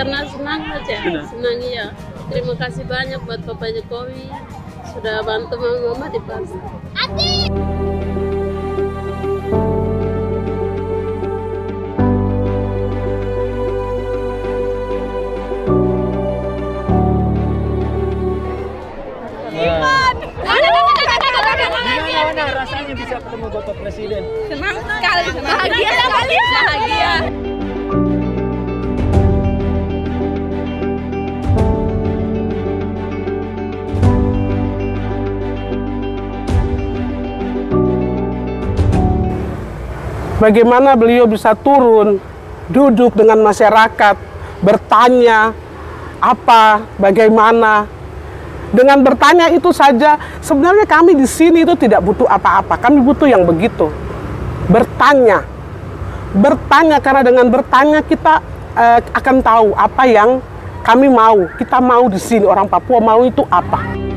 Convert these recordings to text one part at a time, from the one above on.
Karena senang aja, senang iya. Terima kasih banyak buat Bapak Jokowi sudah bantu mama di pasar. Gimana bisa ketemu Bapak Presiden? Senang sekali, bahagia sekali, bahagia. bagaimana beliau bisa turun, duduk dengan masyarakat, bertanya apa, bagaimana. Dengan bertanya itu saja, sebenarnya kami di sini itu tidak butuh apa-apa. Kami butuh yang begitu. Bertanya. Bertanya karena dengan bertanya kita eh, akan tahu apa yang kami mau. Kita mau di sini orang Papua mau itu apa.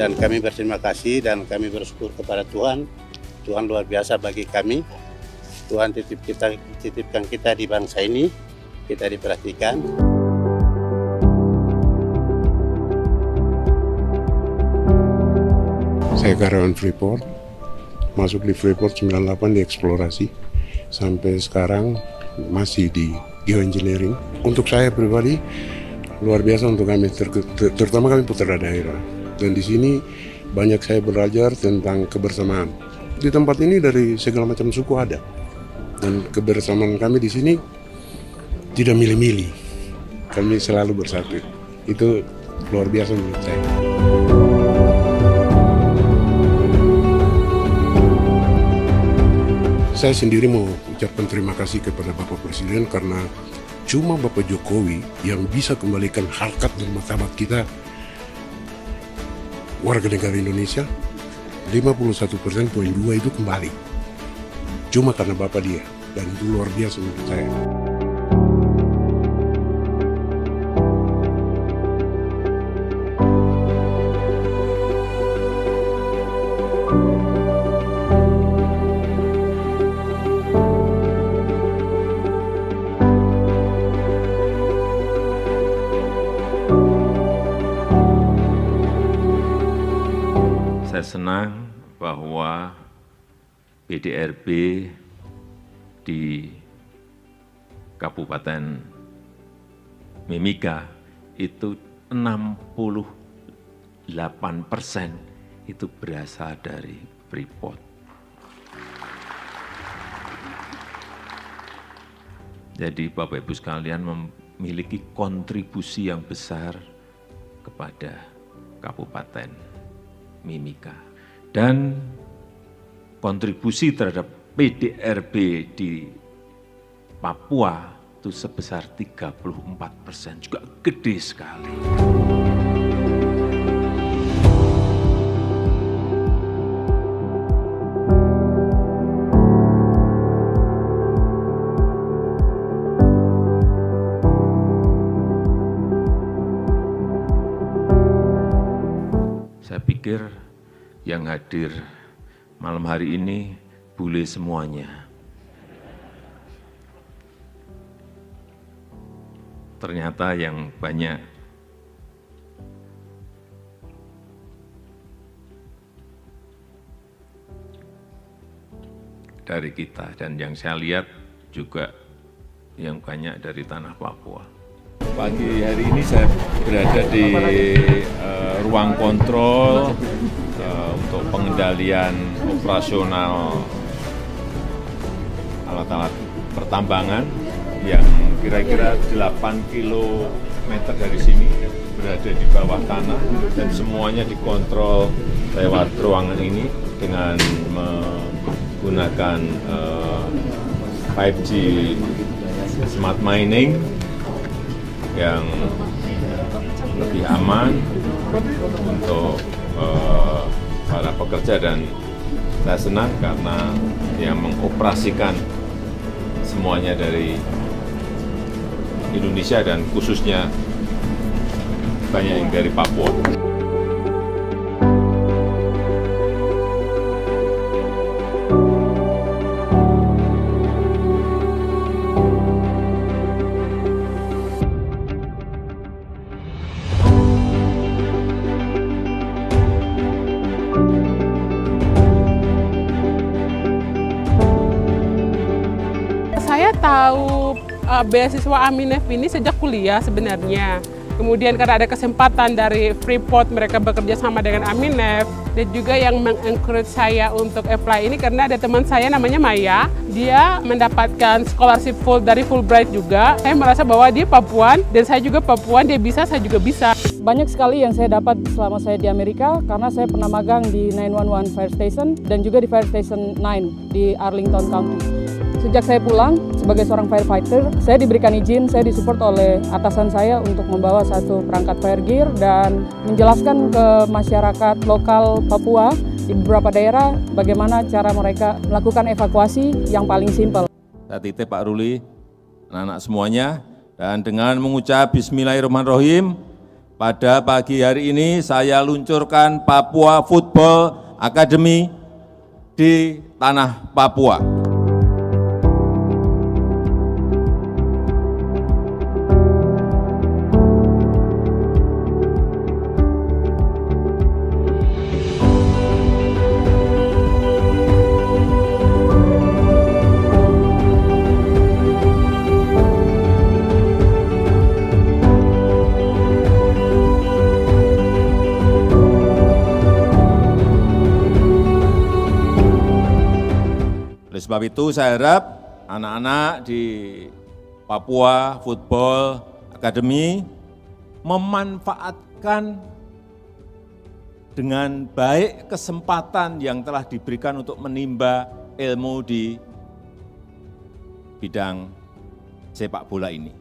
dan kami berterima kasih dan kami bersyukur kepada Tuhan. Tuhan luar biasa bagi kami. Tuhan titip kita titipkan kita di bangsa ini, kita diperhatikan. Saya karyawan Freeport, masuk di Freeport 98 di eksplorasi, sampai sekarang masih di geoengineering. Untuk saya pribadi, luar biasa untuk kami, ter- ter- terutama kami putra daerah. Dan di sini banyak saya belajar tentang kebersamaan. Di tempat ini dari segala macam suku ada. Dan kebersamaan kami di sini tidak milih-milih. Kami selalu bersatu. Itu luar biasa menurut saya. Saya sendiri mau ucapkan terima kasih kepada Bapak Presiden karena cuma Bapak Jokowi yang bisa kembalikan harkat dan martabat kita warga negara Indonesia 51 poin dua itu kembali cuma karena Bapak dia dan itu luar biasa menurut saya. Saya senang bahwa PDRB di Kabupaten Mimika itu 68 persen itu berasal dari Freeport. Jadi Bapak Ibu sekalian memiliki kontribusi yang besar kepada Kabupaten Mimika. Dan kontribusi terhadap PDRB di Papua itu sebesar 34 persen, juga gede sekali. Saya pikir yang hadir malam hari ini bule semuanya. Ternyata yang banyak dari kita dan yang saya lihat juga yang banyak dari tanah Papua. Pagi hari ini saya berada di eh, ruang kontrol untuk pengendalian operasional alat-alat pertambangan yang kira-kira 8 km dari sini berada di bawah tanah dan semuanya dikontrol lewat ruangan ini dengan menggunakan eh, 5G smart mining yang lebih aman untuk para pekerja dan saya senang karena yang mengoperasikan semuanya dari Indonesia dan khususnya banyak yang dari Papua. Tahu uh, beasiswa Aminef ini sejak kuliah sebenarnya. Kemudian karena ada kesempatan dari Freeport mereka bekerja sama dengan Aminef dan juga yang mengencourage saya untuk apply ini karena ada teman saya namanya Maya. Dia mendapatkan scholarship full dari Fulbright juga. Saya merasa bahwa dia Papuan dan saya juga Papuan, dia bisa, saya juga bisa. Banyak sekali yang saya dapat selama saya di Amerika karena saya pernah magang di 911 Fire Station dan juga di Fire Station 9 di Arlington County. Sejak saya pulang sebagai seorang firefighter, saya diberikan izin, saya disupport oleh atasan saya untuk membawa satu perangkat fire gear dan menjelaskan ke masyarakat lokal Papua di beberapa daerah bagaimana cara mereka melakukan evakuasi yang paling simpel. Saya titip Pak Ruli, anak-anak semuanya, dan dengan mengucap Bismillahirrahmanirrahim, pada pagi hari ini saya luncurkan Papua Football Academy di tanah Papua. Sebab itu saya harap anak-anak di Papua Football Academy memanfaatkan dengan baik kesempatan yang telah diberikan untuk menimba ilmu di bidang sepak bola ini.